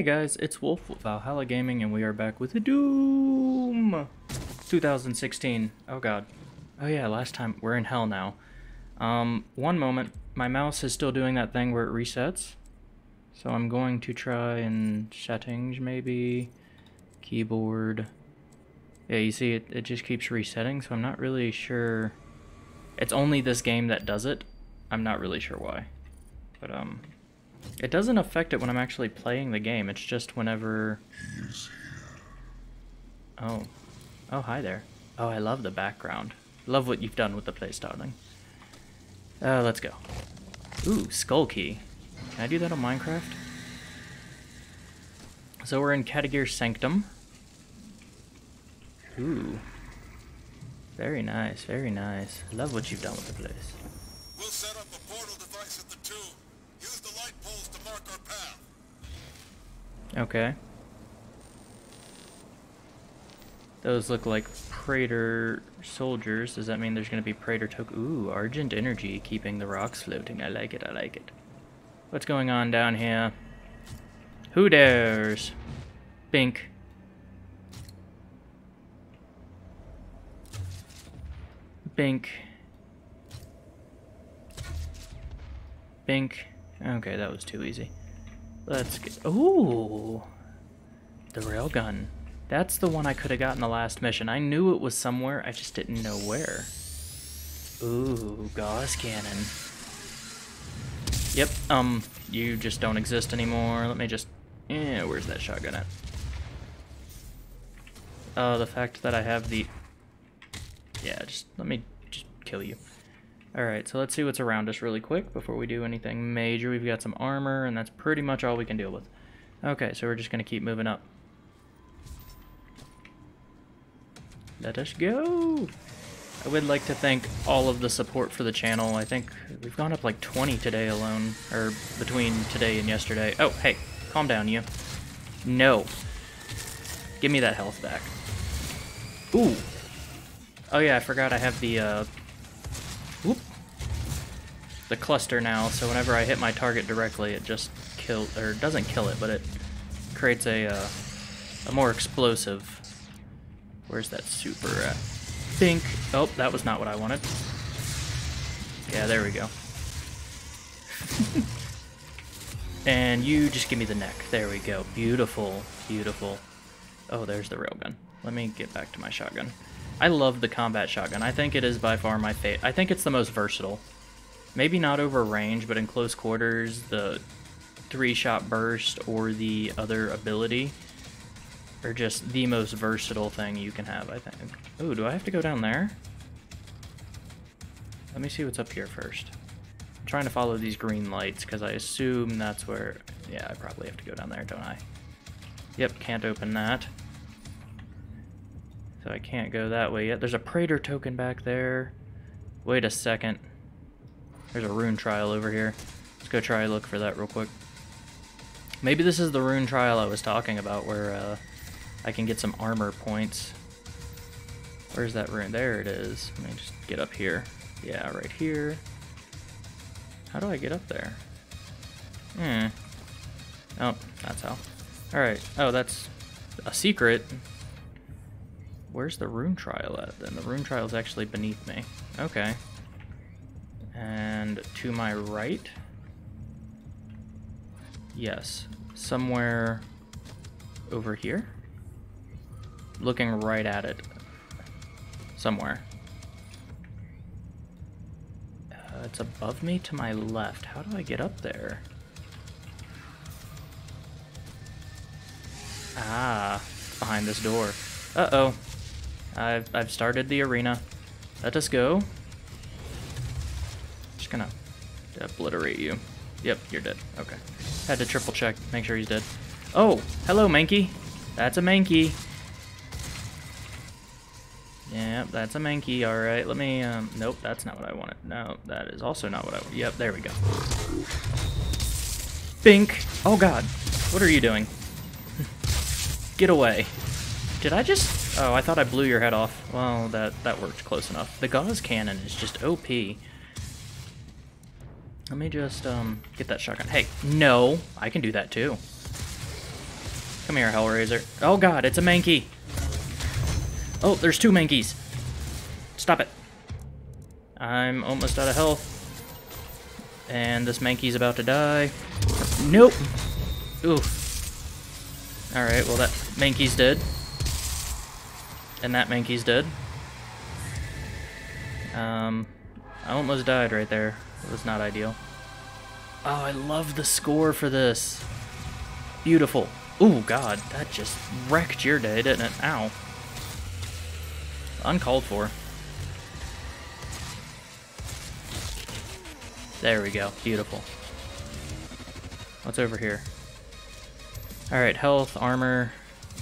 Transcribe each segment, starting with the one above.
Hey guys, it's Wolf with Valhalla Gaming, and we are back with the Doom 2016. Oh god. Oh yeah, last time we're in hell now. Um, one moment. My mouse is still doing that thing where it resets. So I'm going to try in settings maybe. Keyboard. Yeah, you see it, it just keeps resetting, so I'm not really sure. It's only this game that does it. I'm not really sure why. But um it doesn't affect it when I'm actually playing the game. It's just whenever... Oh. Oh, hi there. Oh, I love the background. Love what you've done with the play starting. Uh, let's go. Ooh, Skull Key. Can I do that on Minecraft? So we're in Kadingir Sanctum. Ooh. Very nice, very nice. Love what you've done with the place. We'll set up a portal device at the tomb. Path. Okay. Those look like Praetor soldiers. Does that mean there's going to be Praetor token? Ooh, Argent Energy keeping the rocks floating. I like it, I like it. What's going on down here? Who dares? Bink. Bink. Bink. Okay, that was too easy. Let's get... Ooh! The railgun. That's the one I could have gotten the last mission. I knew it was somewhere, I just didn't know where. Ooh, Gauss Cannon. Yep, um, you just don't exist anymore. Let me just... Yeah, where's that shotgun at? Oh, the fact that I have the... Yeah, just let me just kill you. Alright, so let's see what's around us really quick before we do anything major. We've got some armor, and that's pretty much all we can deal with. Okay, so we're just going to keep moving up. Let us go! I would like to thank all of the support for the channel. I think we've gone up like 20 today alone, or between today and yesterday. Oh, hey, calm down, you. No. Give me that health back. Ooh. Oh yeah, I forgot I have the, uh, the cluster now, so whenever I hit my target directly, it just kill or doesn't kill it, but it creates a, uh, a more explosive Where's that super at? Think. Oh, that was not what I wanted. Yeah, there we go. and you just give me the neck. There we go. Beautiful. Beautiful. Oh, there's the railgun. Let me get back to my shotgun. I love the combat shotgun. I think it is by far my favorite. I think it's the most versatile. Maybe not over range, but in close quarters, the three-shot burst or the other ability are just the most versatile thing you can have, I think. Oh, do I have to go down there? Let me see what's up here first. I'm trying to follow these green lights, because I assume that's where... Yeah, I probably have to go down there, don't I? Yep, can't open that. So I can't go that way yet. There's a Praetor token back there. Wait a second. There's a rune trial over here. Let's go try look for that real quick. Maybe this is the rune trial I was talking about where uh, I can get some armor points. Where's that rune? There it is. Let me just get up here. Yeah, right here. How do I get up there? Hmm. Oh, that's how. Alright. Oh, that's a secret. Where's the rune trial at then? The rune trial is actually beneath me. Okay. And to my right? Yes. Somewhere over here? looking right at it. Somewhere. Uh, it's above me to my left. How do I get up there? Ah, behind this door. Uh-oh. I've, I've started the arena. Let us go. Just gonna obliterate you. Yep, you're dead. Okay. Had to triple check, make sure he's dead. Oh, hello, Mankey. That's a Mankey. Yep, that's a Mankey. Alright, let me, um, nope, that's not what I wanted. No, that is also not what I want. Yep, there we go. Bink! Oh god, what are you doing? Get away. Did I just... Oh, I thought I blew your head off. Well, that, that worked close enough. The Gauss Cannon is just OP. Let me just, um, get that shotgun. Hey, no! I can do that too. Come here, Hellraiser. Oh god, it's a Mankey! Oh, there's two Mankeys! Stop it. I'm almost out of health. And this Mankey's about to die. Nope! Ooh. Alright, well that Mankey's dead. And that Mankey's dead. Um, I almost died right there. It was not ideal. Oh, I love the score for this. Beautiful. Ooh, God, that just wrecked your day, didn't it? Ow. Uncalled for. There we go. Beautiful. What's over here? Alright, health, armor.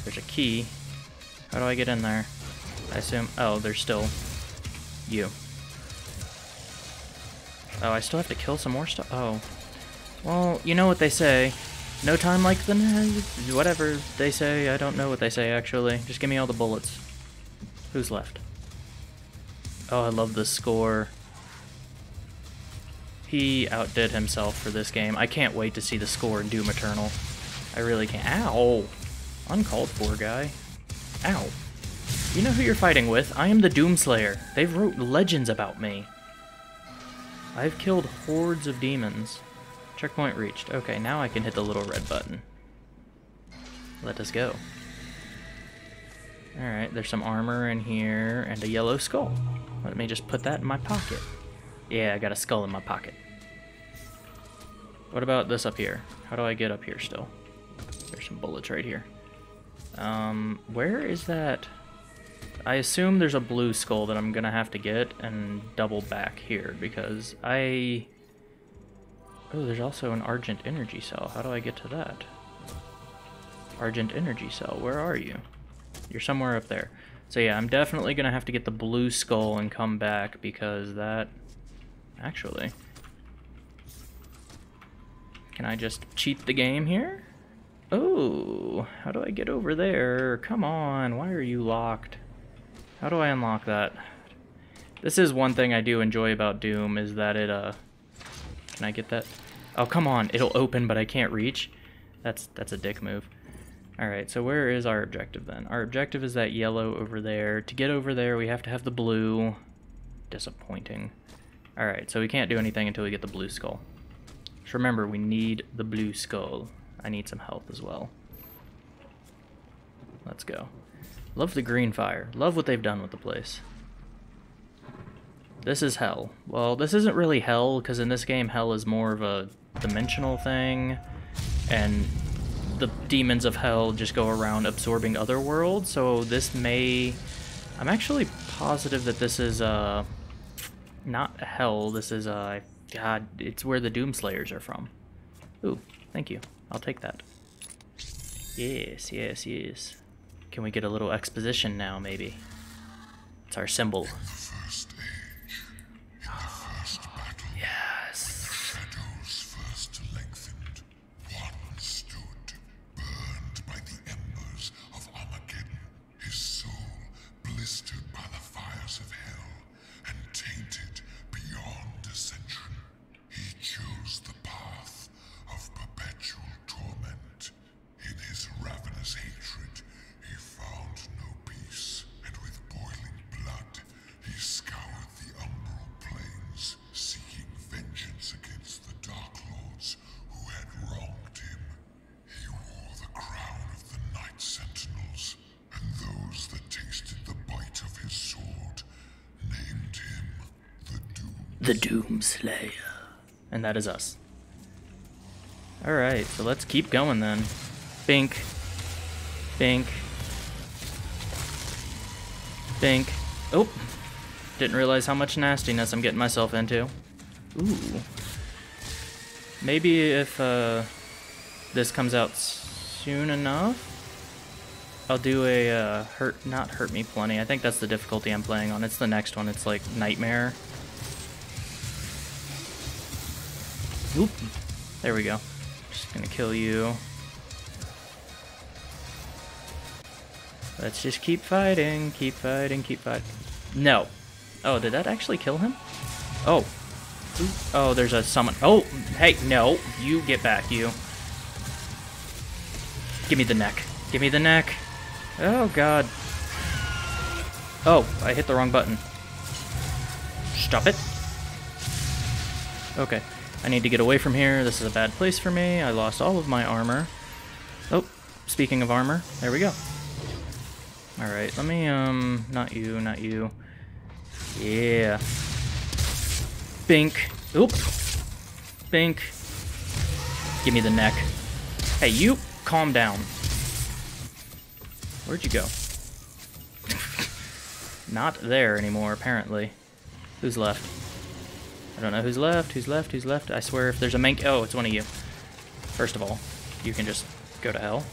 There's a key. How do I get in there? I assume... Oh, there's still... You. Oh, I still have to kill some more stuff? Oh. Well, you know what they say. No time like the... Whatever they say. I don't know what they say, actually. Just give me all the bullets. Who's left? Oh, I love the score. He outdid himself for this game. I can't wait to see the score in Doom Eternal. I really can't. Ow! Uncalled for, guy. Ow. You know who you're fighting with? I am the Doomslayer. They've wrote legends about me. I've killed hordes of demons. Checkpoint reached. Okay, now I can hit the little red button. Let us go. Alright, there's some armor in here and a yellow skull. Let me just put that in my pocket. Yeah, I got a skull in my pocket. What about this up here? How do I get up here still? There's some bullets right here. Um, where is that? I assume there's a blue skull that I'm gonna have to get and double back here because I... Oh, there's also an Argent Energy Cell. How do I get to that? Argent Energy Cell, where are you? You're somewhere up there. So yeah, I'm definitely gonna have to get the blue skull and come back because that... Actually... Can I just cheat the game here? Oh, how do I get over there? Come on, why are you locked? How do I unlock that? This is one thing I do enjoy about Doom, is that it, uh... Can I get that? Oh, come on, it'll open, but I can't reach. That's, that's a dick move. Alright, so where is our objective then? Our objective is that yellow over there. To get over there, we have to have the blue. Disappointing. Alright, so we can't do anything until we get the blue skull. Just remember, we need the blue skull. I need some health as well. Let's go. Love the green fire. Love what they've done with the place. This is hell. Well, this isn't really hell, because in this game, hell is more of a dimensional thing, and the demons of hell just go around absorbing other worlds, so this may... I'm actually positive that this is, uh... Not hell, this is, uh... God, it's where the Doomslayers are from. Ooh, thank you. I'll take that. Yes, yes, yes. Can we get a little exposition now, maybe? It's our symbol. The Doomslayer. And that is us. Alright, so let's keep going then. Bink. Bink. Bink. Oh! Didn't realize how much nastiness I'm getting myself into. Ooh. Maybe if uh, this comes out soon enough, I'll do a uh, hurt, not hurt me plenty. I think that's the difficulty I'm playing on. It's the next one. It's like nightmare. Oop. There we go. Just gonna kill you. Let's just keep fighting, keep fighting, keep fighting. No. Oh, did that actually kill him? Oh. Oh, there's a summon. Oh, hey, no. You get back, you. Give me the neck. Give me the neck. Oh, God. Oh, I hit the wrong button. Stop it. Okay. I need to get away from here. This is a bad place for me. I lost all of my armor. Oh, speaking of armor, there we go. Alright, let me, um, not you, not you. Yeah. Bink. Oop. Bink. Give me the neck. Hey, you, calm down. Where'd you go? Not there anymore, apparently. Who's left? I don't know who's left, who's left, who's left. I swear if there's a mank- oh, it's one of you. First of all, you can just go to hell.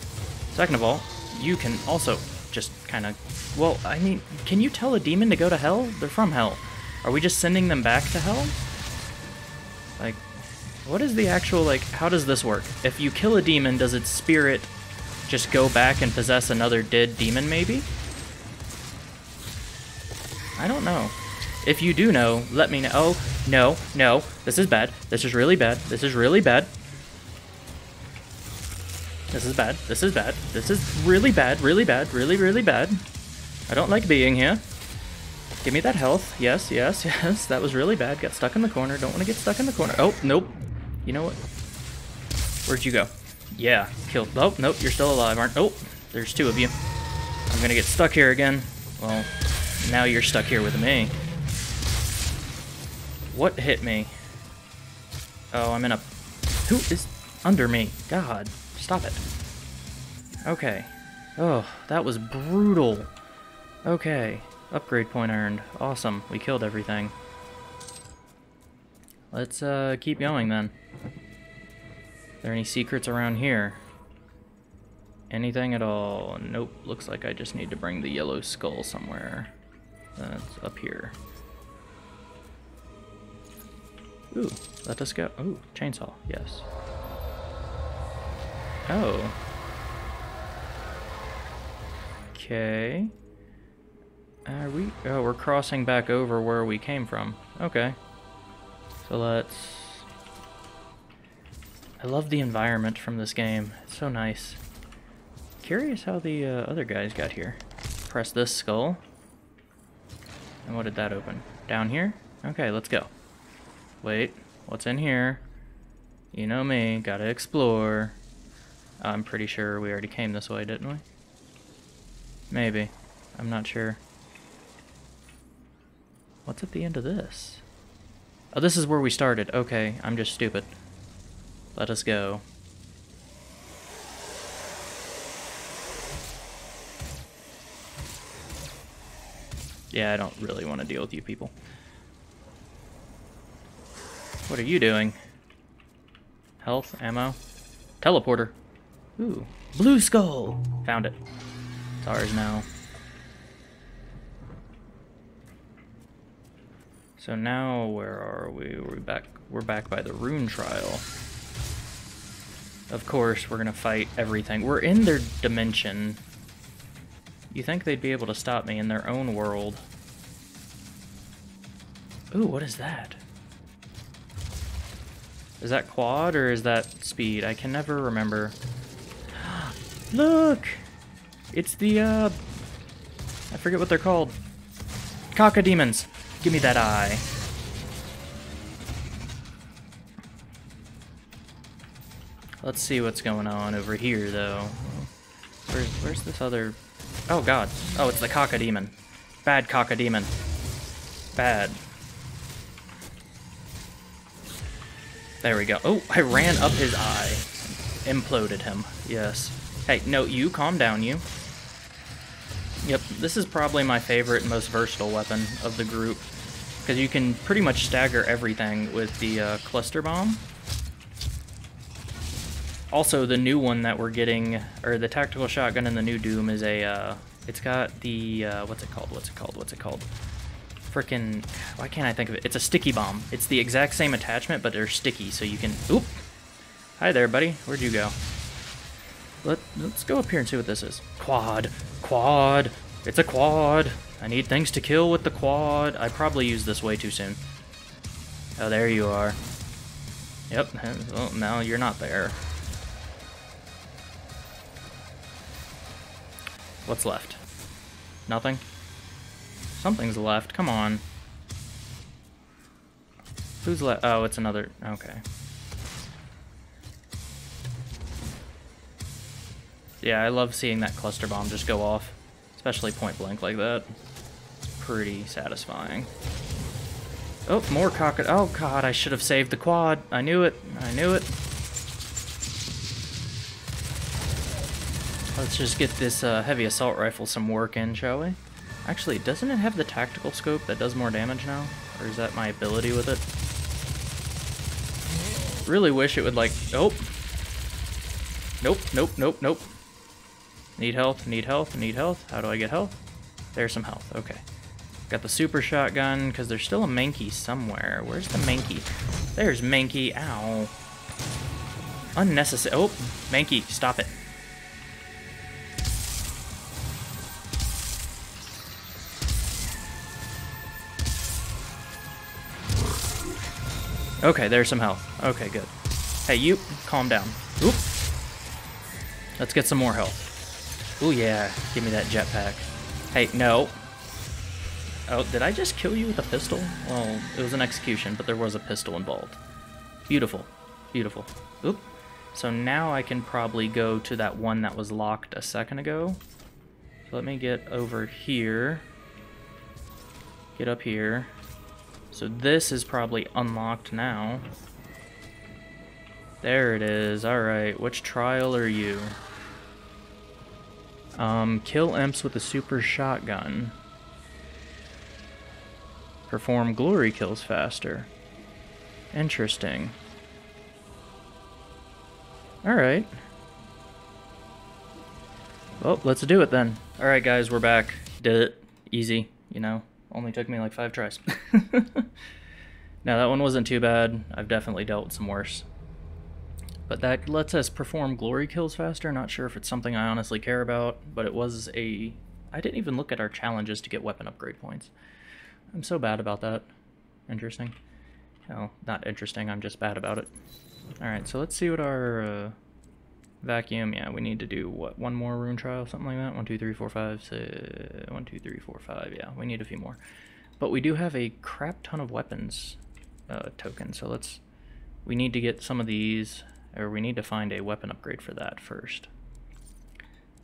Second of all, you can also just kind of... Well, I mean, can you tell a demon to go to hell? They're from hell. Are we just sending them back to hell? Like, what is the actual, like, how does this work? If you kill a demon, does its spirit just go back and possess another dead demon, maybe? I don't know. If you do know, let me know. Oh, no, no. This is bad. This is really bad. This is really bad. This is bad. This is bad. This is really bad. Really bad. Really, really bad. I don't like being here. Give me that health. Yes, yes, yes. That was really bad. Got stuck in the corner. Don't want to get stuck in the corner. Oh, nope. You know what? Where'd you go? Yeah, killed. Oh, nope. You're still alive, aren't? Oh, there's two of you. I'm gonna get stuck here again. Well, now you're stuck here with me. What hit me? Oh, I'm in a... Who is under me? God, stop it. Okay. Oh, that was brutal. Okay. Upgrade point earned. Awesome. We killed everything. Let's uh, keep going then. Are there any secrets around here? Anything at all? Nope. Looks like I just need to bring the yellow skull somewhere. That's up here. Ooh, let us go. Ooh, chainsaw, yes. Oh. Okay. Are we? Oh, we're crossing back over where we came from. Okay. So let's... I love the environment from this game. It's so nice. Curious how the uh, other guys got here. Press this skull. And what did that open? Down here? Okay, let's go. Wait, what's in here? You know me, gotta explore. I'm pretty sure we already came this way, didn't we? Maybe. I'm not sure. What's at the end of this? Oh, this is where we started. Okay, I'm just stupid. Let us go. Yeah, I don't really want to deal with you people. What are you doing? Health, ammo, teleporter. Ooh, blue skull. Found it. It's ours now. So now where are we? We're back. We're back by the rune trial. Of course, we're gonna fight everything. We're in their dimension. You think they'd be able to stop me in their own world? Ooh, what is that? Is that quad or is that speed? I can never remember. Look! It's the, uh... I forget what they're called. Cacodemons! Give me that eye. Let's see what's going on over here, though. Where's, where's this other... Oh, God. Oh, it's the Cacodemon. Bad Cacodemon. Bad. There we go. Oh, I ran up his eye. Imploded him. Yes. Hey, no, you calm down, you. Yep, this is probably my favorite and most versatile weapon of the group. Because you can pretty much stagger everything with the uh, cluster bomb. Also, the new one that we're getting, or the tactical shotgun in the new Doom is a, uh, it's got the, uh, what's it called, what's it called, what's it called? Frickin', why can't I think of it? It's a sticky bomb. It's the exact same attachment, but they're sticky, so you can, oop. Hi there, buddy. Where'd you go? Let, let's go up here and see what this is. Quad. Quad. It's a quad. I need things to kill with the quad. I probably used this way too soon. Oh, there you are. Yep. Well, now you're not there. What's left? Nothing? Something's left. Come on. Who's left? Oh, it's another. Okay. Yeah, I love seeing that cluster bomb just go off, especially point blank like that. It's pretty satisfying. Oh, more cocket. Oh god, I should have saved the quad. I knew it. I knew it. Let's just get this uh, heavy assault rifle some work in, shall we? Actually, doesn't it have the tactical scope that does more damage now? Or is that my ability with it? Really wish it would like... Oh! Nope, nope, nope, nope. Need health, need health, need health. How do I get health? There's some health, okay. Got the super shotgun, because there's still a Mankey somewhere. Where's the Mankey? There's Mankey, ow. Unnecessary, oh, Mankey, stop it. Okay, there's some health. Okay, good. Hey, you, calm down. Oop. Let's get some more health. Oh yeah, give me that jetpack. Hey, no. Oh, did I just kill you with a pistol? Well, it was an execution, but there was a pistol involved. Beautiful. Beautiful. Oop. So now I can probably go to that one that was locked a second ago. Let me get over here. Get up here. So this is probably unlocked now. There it is. Alright, which trial are you? Um, kill imps with a super shotgun. Perform glory kills faster. Interesting. Alright. Well, let's do it then. Alright guys, we're back. Did it. Easy, you know. Only took me like five tries. now that one wasn't too bad. I've definitely dealt with some worse. But that lets us perform glory kills faster. Not sure if it's something I honestly care about, but it was a... I didn't even look at our challenges to get weapon upgrade points. I'm so bad about that. Interesting. No, not interesting, I'm just bad about it. Alright, so let's see what our uh, vacuum, yeah, we need to do, what, one more rune trial, something like that? One, two, three, four, five, six, one, two, three, four, five, yeah, we need a few more. But we do have a crap ton of weapons uh, tokens, so let's, we need to get some of these, or we need to find a weapon upgrade for that first.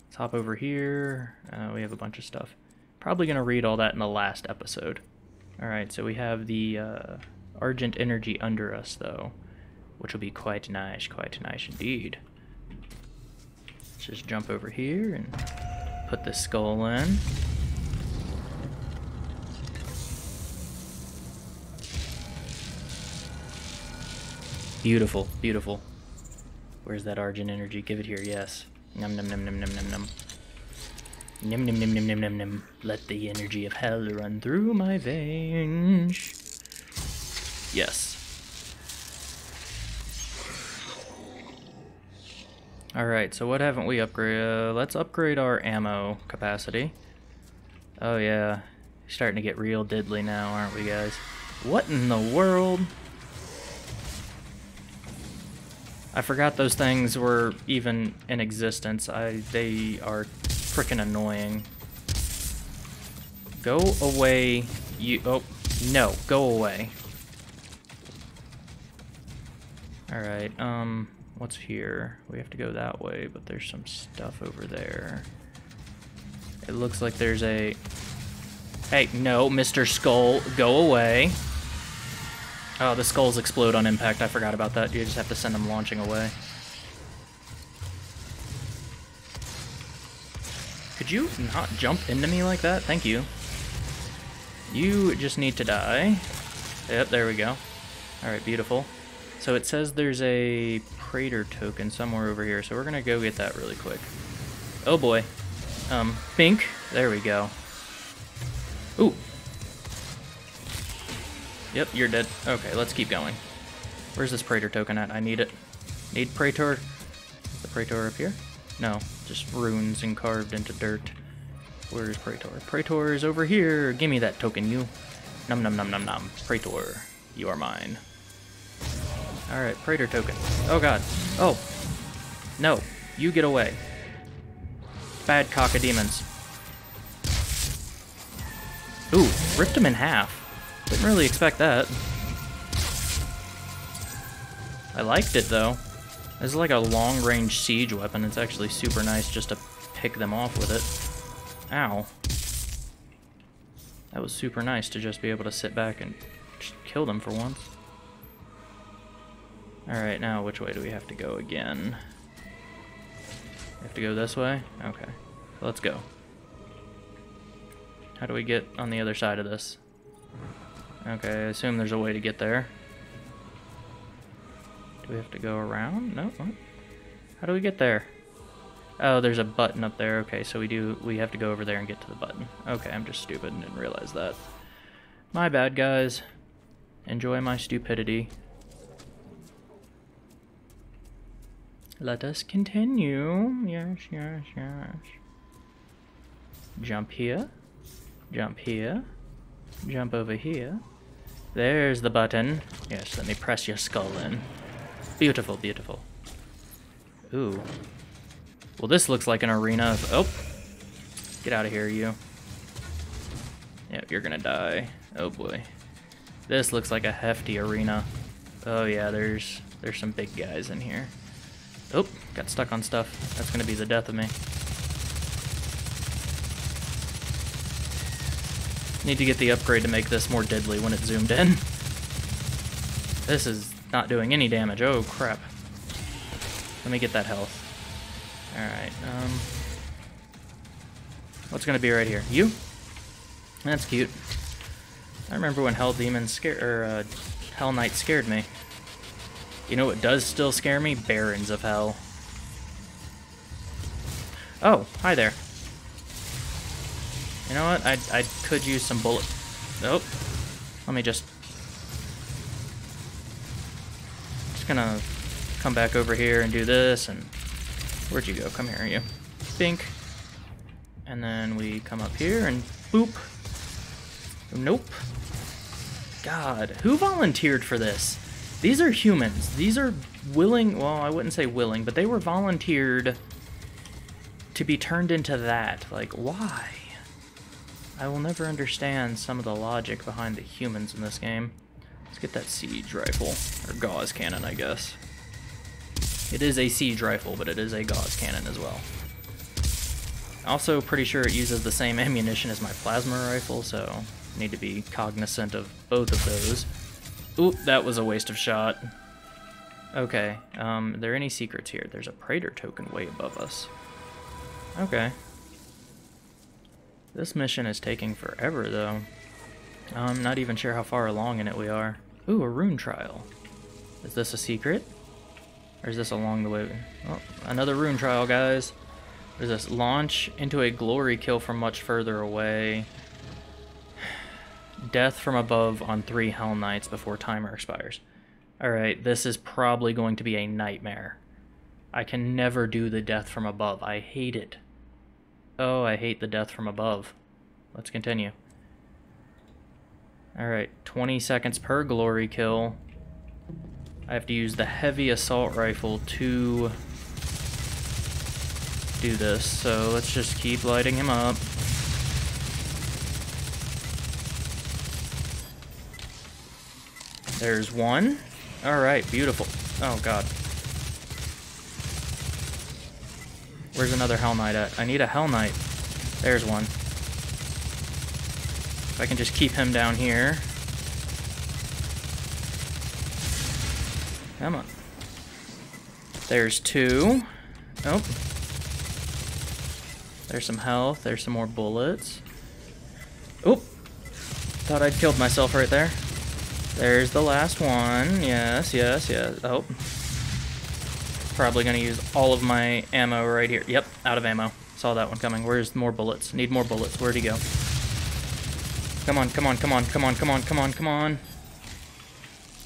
Let's hop over here, uh, we have a bunch of stuff. Probably going to read all that in the last episode. Alright, so we have the uh, Argent Energy under us, though, which will be quite nice, quite nice indeed. Let's just jump over here and put the skull in. Beautiful, beautiful. Where's that Argent Energy? Give it here, yes. Num num num num num num num. Nim nim nim nim nim nim nim. Let the energy of hell run through my veins. Yes. Alright, so what haven't we upgraded? Uh, let's upgrade our ammo capacity. Oh yeah, starting to get real diddly now, aren't we guys? What in the world? I forgot those things were even in existence. I They are freaking annoying. Go away, you- oh, no, go away. Alright, um, what's here? We have to go that way, but there's some stuff over there. It looks like there's a... Hey, no, Mr. Skull, go away. Oh, the skulls explode on impact, I forgot about that. You just have to send them launching away. Could you not jump into me like that? Thank you. You just need to die. Yep, there we go. Alright, beautiful. So it says there's a Praetor token somewhere over here, so we're gonna go get that really quick. Oh boy. Um, Bink. There we go. Ooh. Yep, you're dead. Okay, let's keep going. Where's this Praetor token at? I need it. Need Praetor. Is the Praetor up here? No, just runes and carved into dirt. Where's Praetor? Praetor is over here. Give me that token, you. Num num num num num. Praetor, you are mine. Alright, Praetor token. Oh god. Oh. No. You get away. bad Cacodemons. Ooh, ripped him in half. Didn't really expect that. I liked it though. This is like a long-range siege weapon. It's actually super nice just to pick them off with it. Ow. That was super nice to just be able to sit back and kill them for once. Alright, now which way do we have to go again? We have to go this way? Okay. Let's go. How do we get on the other side of this? Okay, I assume there's a way to get there. Do we have to go around? No. Oh. How do we get there? Oh, there's a button up there. Okay, so we do we have to go over there and get to the button. Okay, I'm just stupid and didn't realize that. My bad, guys. Enjoy my stupidity. Let us continue. Yes, yes, yes. Jump here. Jump here. Jump over here. There's the button. Yes, let me press your skull in. Beautiful, beautiful. Ooh. Well, this looks like an arena of... Oh! Get out of here, you. Yep, you're gonna die. Oh boy. This looks like a hefty arena. Oh yeah, there's there's some big guys in here. Oh, got stuck on stuff. That's gonna be the death of me. Need to get the upgrade to make this more deadly when it's zoomed in. This is not doing any damage. Oh, crap. Let me get that health. Alright, um... What's gonna be right here? You? That's cute. I remember when Hell Demon scared, or, uh, Hell Knight scared me. You know what does still scare me? Barons of Hell. Oh, hi there. You know what? I, I could use some bullet... Nope. Let me just... Just gonna come back over here and do this, and... Where'd you go? Come here, you. Bink. And then we come up here and boop. Nope. God, who volunteered for this? These are humans. These are willing, well, I wouldn't say willing, but they were volunteered to be turned into that. Like, why? I will never understand some of the logic behind the humans in this game. Let's get that siege rifle, or Gauss cannon, I guess. It is a siege rifle, but it is a Gauss cannon as well. Also, pretty sure it uses the same ammunition as my plasma rifle, so need to be cognizant of both of those. Oop, that was a waste of shot. Okay, um, are there any secrets here? There's a Praetor token way above us. Okay. This mission is taking forever, though. I'm not even sure how far along in it we are. Ooh, a rune trial. Is this a secret? Or is this along the way? Oh, another rune trial, guys. There's this launch into a glory kill from much further away. Death from above on three Hell Knights before timer expires. Alright, this is probably going to be a nightmare. I can never do the death from above. I hate it. Oh, I hate the death from above. Let's continue. Alright, 20 seconds per glory kill. I have to use the heavy assault rifle to do this, so let's just keep lighting him up. There's one. Alright, beautiful. Oh god. Where's another Hell Knight at? I need a Hell Knight. There's one. If I can just keep him down here. Come on. There's two. Nope. There's some health. There's some more bullets. Oop. Thought I'd killed myself right there. There's the last one. Yes, yes, yes. Oh. Probably gonna use all of my ammo right here. Yep, out of ammo. Saw that one coming. Where's more bullets? Need more bullets. Where'd he go? Come on, come on, come on, come on, come on, come on, come on.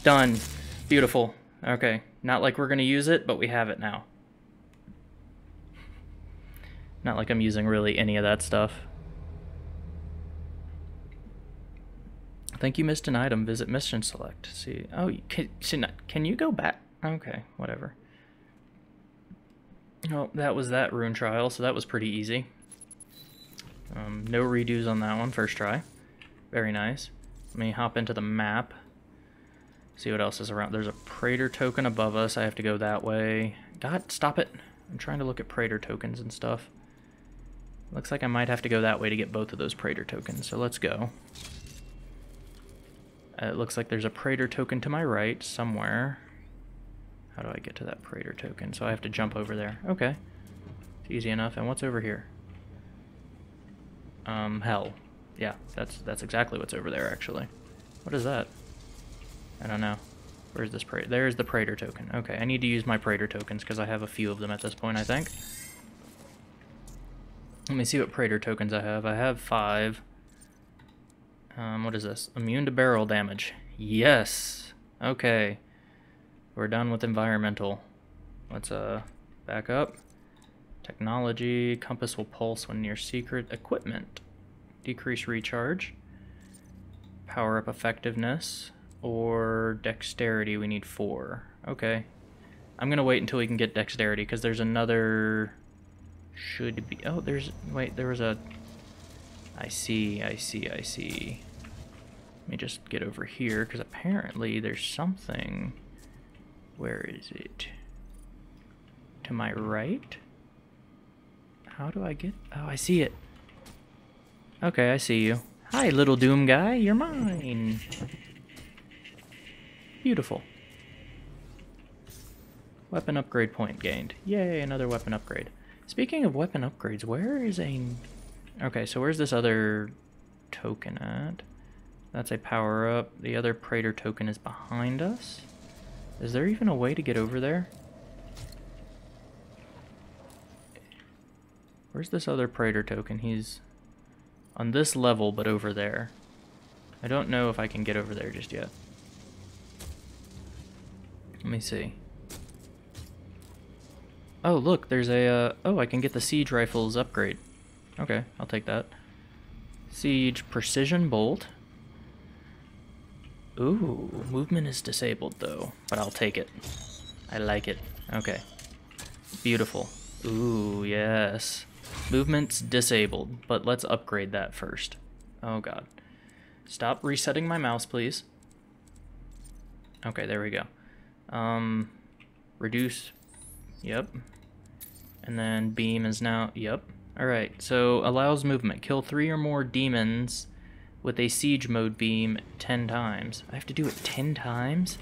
Done. Beautiful. Okay. Not like we're gonna use it, but we have it now. Not like I'm using really any of that stuff. Thank you missed an item. Visit mission select. See. Oh, can, can you go back? Okay, whatever. Oh, that was that rune trial, so that was pretty easy. Um, no redos on that one, first try. Very nice. Let me hop into the map. See what else is around. There's a Praetor token above us. I have to go that way. God, stop it. I'm trying to look at Praetor tokens and stuff. Looks like I might have to go that way to get both of those Praetor tokens, so let's go. Uh, it looks like there's a Praetor token to my right somewhere. How do I get to that Praetor token? So I have to jump over there. Okay. It's easy enough. And what's over here? Um, hell. Yeah, that's that's exactly what's over there, actually. What is that? I don't know. Where's this Praetor? There's the Praetor token. Okay, I need to use my Praetor tokens because I have a few of them at this point, I think. Let me see what Praetor tokens I have. I have five. Um, what is this? Immune to barrel damage. Yes. Okay. We're done with environmental. Let's uh back up. Technology. Compass will pulse when near secret equipment. Decrease recharge. Power up effectiveness. Or dexterity, we need four. Okay. I'm gonna wait until we can get dexterity, because there's another... Should be... Oh, there's... Wait, there was a... I see, I see, I see. Let me just get over here, because apparently there's something... Where is it? To my right? How do I get... Oh, I see it. Okay, I see you. Hi, little Doom guy. You're mine. Beautiful. Weapon upgrade point gained. Yay, another weapon upgrade. Speaking of weapon upgrades, where is a... Okay, so where's this other token at? That's a power-up. The other Praetor token is behind us. Is there even a way to get over there? Where's this other Praetor token? He's on this level, but over there. I don't know if I can get over there just yet. Let me see. Oh, look, there's a, uh, oh, I can get the siege rifles upgrade. Okay, I'll take that. Siege precision bolt. Ooh, movement is disabled though, but I'll take it. I like it. Okay. Beautiful. Ooh, yes. Movement's disabled, but let's upgrade that first. Oh god. Stop resetting my mouse, please. Okay, there we go. Um, reduce. Yep. And then beam is now. Yep. Alright, so allows movement. Kill three or more demons with a siege mode beam 10 times. I have to do it 10 times?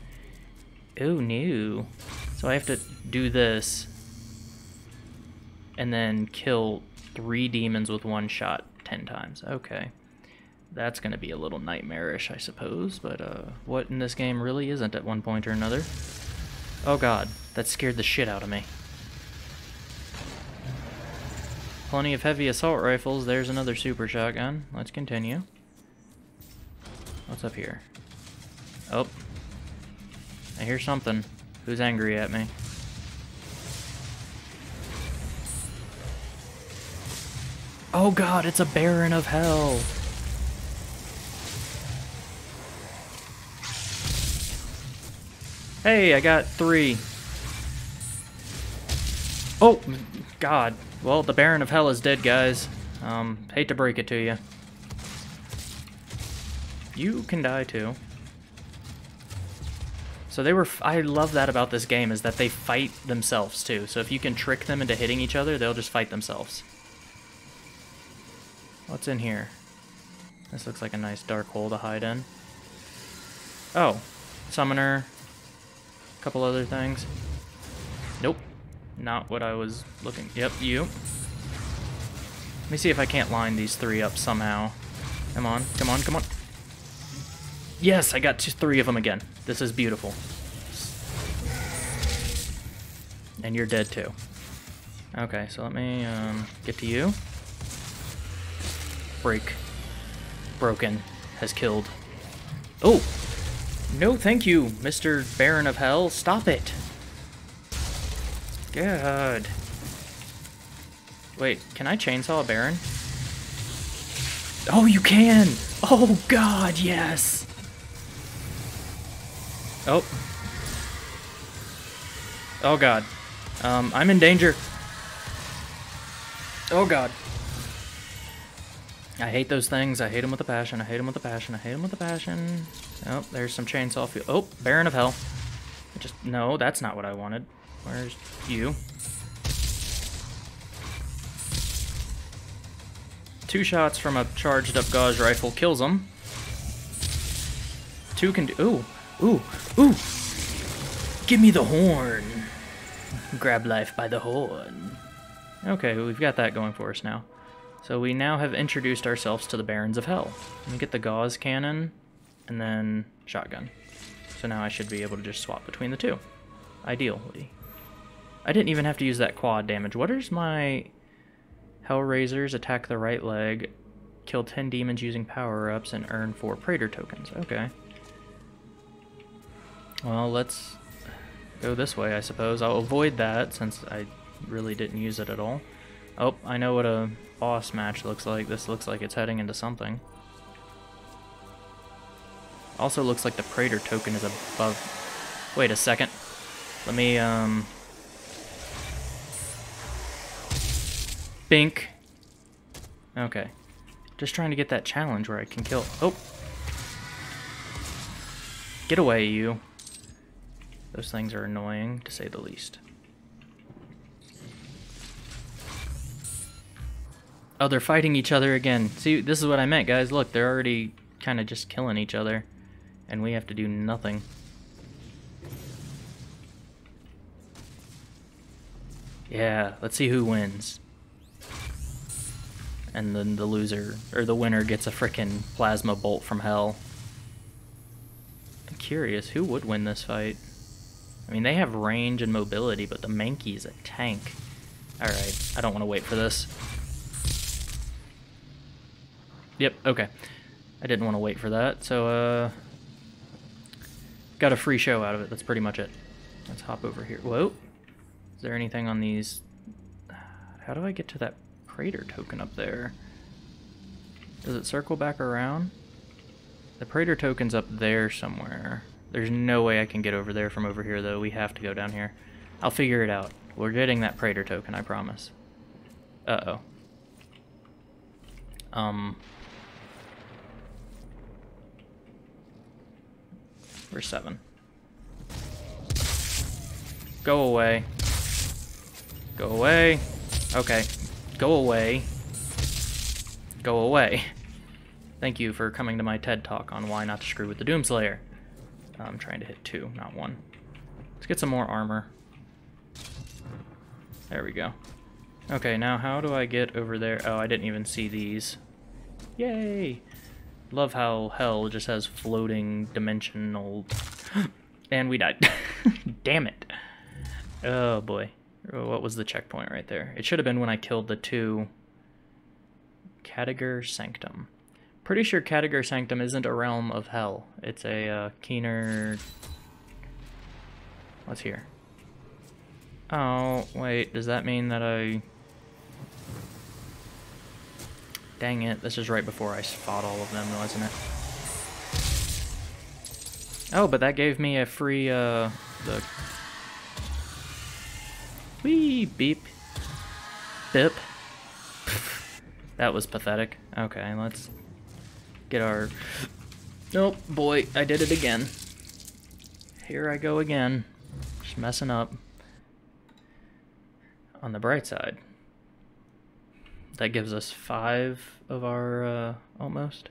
Oh no. So I have to do this and then kill three demons with one shot 10 times. Okay. That's going to be a little nightmarish, I suppose, but uh, what in this game really isn't at one point or another. Oh god, that scared the shit out of me. Plenty of heavy assault rifles. There's another super shotgun. Let's continue. What's up here? Oh. I hear something. Who's angry at me? Oh god, it's a Baron of Hell! Hey, I got three. Oh, God. Well, the Baron of Hell is dead, guys. Um, hate to break it to you. You can die, too. So they were... I love that about this game, is that they fight themselves, too. So if you can trick them into hitting each other, they'll just fight themselves. What's in here? This looks like a nice dark hole to hide in. Oh. Summoner A couple other things. Nope. Not what I was looking... Yep, you. Let me see if I can't line these three up somehow. Come on, come on, come on. Yes, I got two, three of them again. This is beautiful. And you're dead too. Okay, so let me um, get to you. Break. Broken. Has killed. Oh! No, thank you, Mr. Baron of Hell. Stop it. Good. Wait, can I chainsaw a Baron? Oh, you can! Oh, God, yes! Oh. Oh, God. Um, I'm in danger. Oh god. I hate those things. I hate them with a passion. I hate them with a passion. I hate them with a passion. Oh, there's some chainsaw fuel. Oh, Baron of Hell. Just no, that's not what I wanted. Where's you? Two shots from a charged up Gauss rifle kills him. Two can do. Ooh, ooh, ooh! Give me the horn. Grab life by the horn. Okay, we've got that going for us now. So we now have introduced ourselves to the Barons of Hell. Let me get the Gauss cannon and then shotgun. So now I should be able to just swap between the two. Ideally. I didn't even have to use that quad damage. What is my Hellraisers attack the right leg, kill 10 demons using power-ups, and earn 4 Praetor tokens. Okay. Well, let's go this way, I suppose. I'll avoid that since I really didn't use it at all. Oh, I know what a boss match looks like. This looks like it's heading into something. Also looks like the Praetor token is above... Wait a second. Let me, um... Bink. Okay. Just trying to get that challenge where I can kill... Oh! Get away, you. Those things are annoying, to say the least. Oh, they're fighting each other again. See, this is what I meant, guys. Look, they're already kind of just killing each other. And we have to do nothing. Yeah, let's see who wins. And then the loser, or the winner, gets a frickin' plasma bolt from hell. I'm curious, who would win this fight? I mean, they have range and mobility, but the Mankey's a tank. Alright, I don't want to wait for this. Yep, okay. I didn't want to wait for that, so, uh... Got a free show out of it, that's pretty much it. Let's hop over here. Whoa! Is there anything on these... How do I get to that Praetor token up there? Does it circle back around? The Praetor token's up there somewhere. There's no way I can get over there from over here, though. We have to go down here. I'll figure it out. We're getting that Praetor token, I promise. Uh-oh. Um... We're seven. Go away. Go away. Okay. Go away. Go away. Thank you for coming to my TED Talk on why not to screw with the Doomslayer. I'm trying to hit two, not one. Let's get some more armor. There we go. Okay, now how do I get over there? Oh, I didn't even see these. Yay! Love how hell just has floating dimensional... and we died. Damn it. Oh boy. What was the checkpoint right there? It should have been when I killed the two... Kadingir Sanctum. Pretty sure Kadingir Sanctum isn't a realm of hell. It's a uh, keener... What's here? Oh, wait, does that mean that I... Dang it, this is right before I fought all of them, wasn't it? Oh, but that gave me a free, uh, the... Wee, beep. Bip. that was pathetic. Okay, let's get our... Nope, boy, I did it again. Here I go again. Just messing up. On the bright side, that gives us five of our, uh, almost.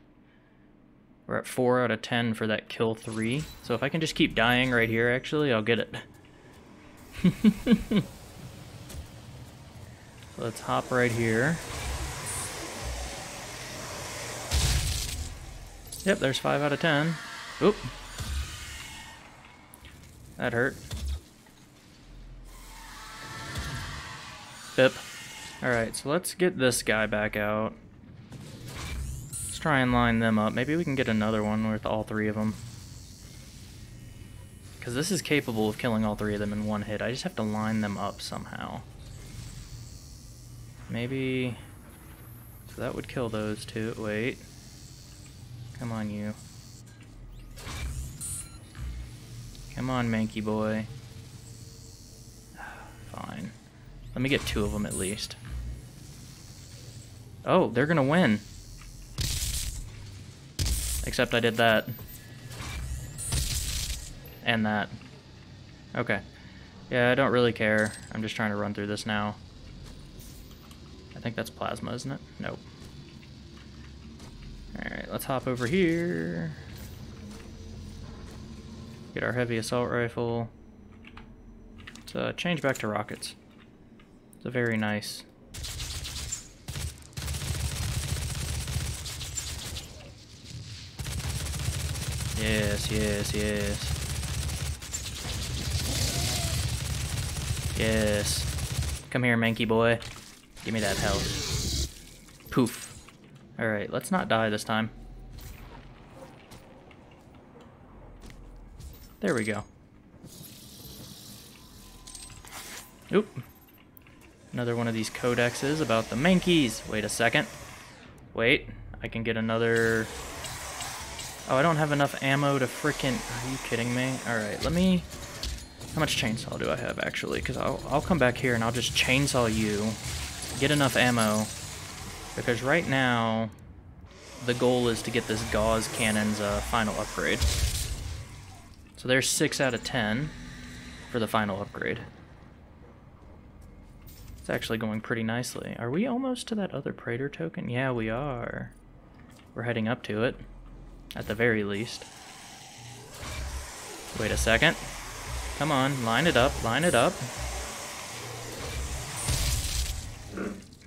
We're at four out of ten for that kill three. So if I can just keep dying right here, actually, I'll get it. let's hop right here. Yep, there's five out of ten. Oop. That hurt. Bip. Alright, so let's get this guy back out. Let's try and line them up. Maybe we can get another one with all three of them. Because this is capable of killing all three of them in one hit. I just have to line them up somehow. Maybe... So that would kill those two. Wait. Come on, you. Come on, Mankey boy. Fine. Let me get two of them at least. Oh, they're gonna win. Except I did that. And that. Okay. Yeah, I don't really care. I'm just trying to run through this now. Think that's plasma, isn't it? Nope. Alright, let's hop over here. Get our heavy assault rifle. Let's uh, change back to rockets. It's a very nice. Yes, yes, yes. Yes. Come here, manky boy. Give me that health. Poof. Alright, let's not die this time. There we go. Oop. Another one of these codexes about the Mankeys. Wait a second. Wait, I can get another... Oh, I don't have enough ammo to frickin'... Are you kidding me? Alright, let me... How much chainsaw do I have, actually? Because I'll, I'll come back here and I'll just chainsaw you. Get enough ammo. Because right now, the goal is to get this Gauss cannon's uh, final upgrade. So there's 6 out of 10 for the final upgrade. It's actually going pretty nicely. Are we almost to that other Praetor token? Yeah, we are. We're heading up to it, at the very least. Wait a second. Come on, line it up, line it up.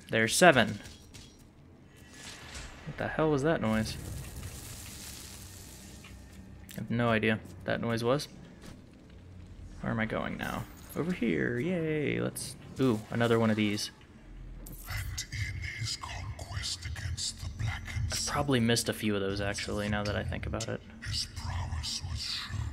There's seven. What the hell was that noise? I have no idea what that noise was. Where am I going now? Over here, yay, let's... Ooh, another one of these. And in his conquest against the Blackened I've probably missed a few of those, actually, now that I think about it. His prowess was shown.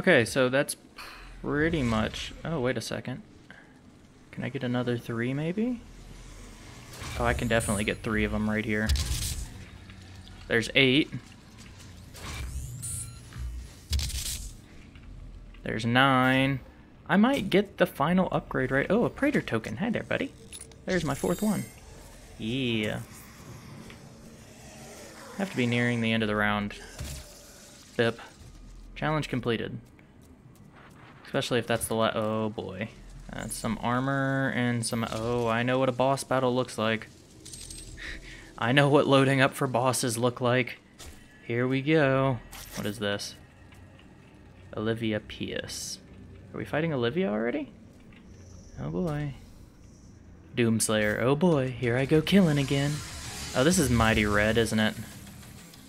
Okay, so that's pretty much... Oh, wait a second. Can I get another three, maybe? Oh, I can definitely get three of them right here. There's eight. There's nine. I might get the final upgrade right... Oh, a Praetor token. Hi there, buddy. There's my fourth one. Yeah. Have to be nearing the end of the round. Bip. Challenge completed. Especially if that's the la- oh boy. That's some armor and some- oh, I know what a boss battle looks like. I know what loading up for bosses look like. Here we go. What is this? Olivia Pierce. Are we fighting Olivia already? Oh boy. Doomslayer. Oh boy, here I go killing again. Oh, this is Mighty Red, isn't it?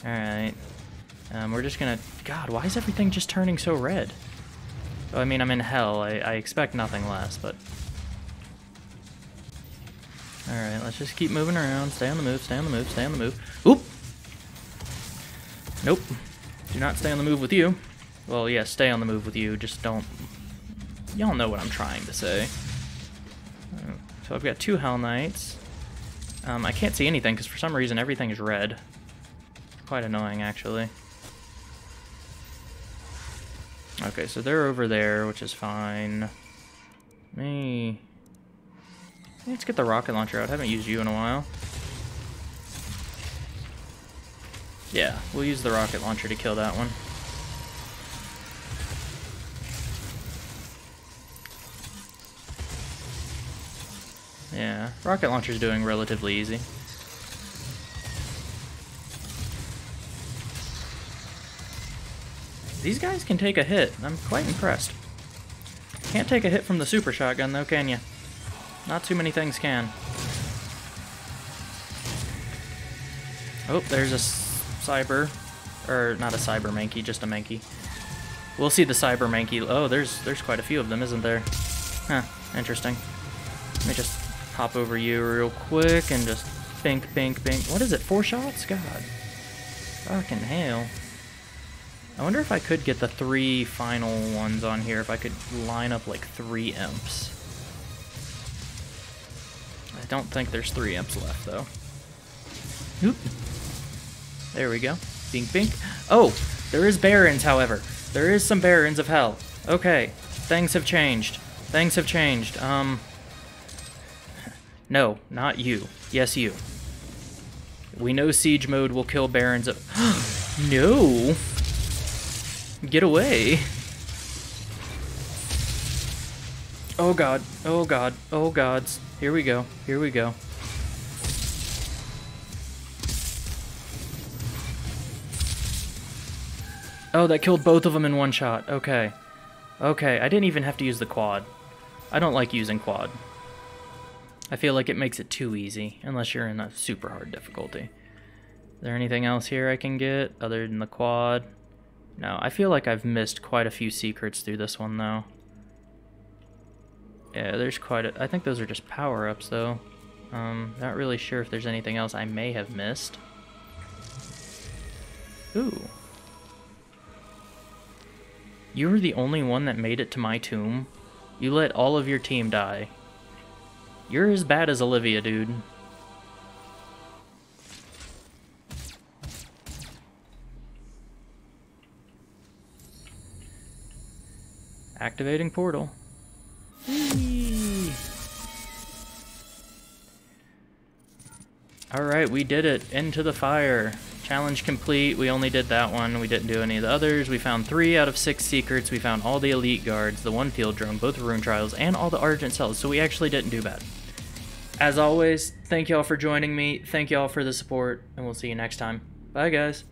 Alright. Um, we're just gonna... God, why is everything just turning so red? I mean, I'm in hell. I, I expect nothing less, but... Alright, let's just keep moving around. Stay on the move, stay on the move, stay on the move. Oop! Nope. Do not stay on the move with you. Well, yeah, stay on the move with you. Just don't... Y'all know what I'm trying to say. So I've got two Hell Knights. Um, I can't see anything because for some reason everything is red. Quite annoying, actually. Okay, so they're over there, which is fine. Me. Let's get the rocket launcher out. haven't used you in a while. Yeah, we'll use the rocket launcher to kill that one. Yeah, rocket launcher's doing relatively easy. These guys can take a hit. I'm quite impressed. Can't take a hit from the super shotgun though, can you? Not too many things can. Oh, there's a cyber. Or, not a cyber Mankey, just a Mankey. We'll see the Cyber Mankey. Oh, there's there's quite a few of them, isn't there? Huh, interesting. Let me just hop over you real quick and just bink, bink, bink. What is it, four shots? God. Fucking hell. I wonder if I could get the three final ones on here, if I could line up like three imps. I don't think there's three imps left, though. Oop. There we go. Bink, bink. Oh, there is Barons, however. There is some Barons of Hell. Okay, things have changed. Things have changed. Um, no, not you. Yes, you. We know siege mode will kill Barons of... no! Get away! Oh god, oh god, oh gods. Here we go, here we go. Oh, that killed both of them in one shot. Okay. Okay, I didn't even have to use the quad. I don't like using quad. I feel like it makes it too easy, unless you're in a super hard difficulty. Is there anything else here I can get other than the quad? No, I feel like I've missed quite a few secrets through this one, though. Yeah, there's quite a... I think those are just power-ups, though. Um, not really sure if there's anything else I may have missed. Ooh. You were the only one that made it to my tomb. You let all of your team die. You're as bad as Olivia, dude. Activating portal. Alright, we did it. Into the fire. Challenge complete. We only did that one. We didn't do any of the others. We found three out of six secrets. We found all the elite guards, the one field drone, both rune trials, and all the Argent cells, so we actually didn't do bad. As always, thank y'all for joining me. Thank y'all for the support, and we'll see you next time. Bye, guys.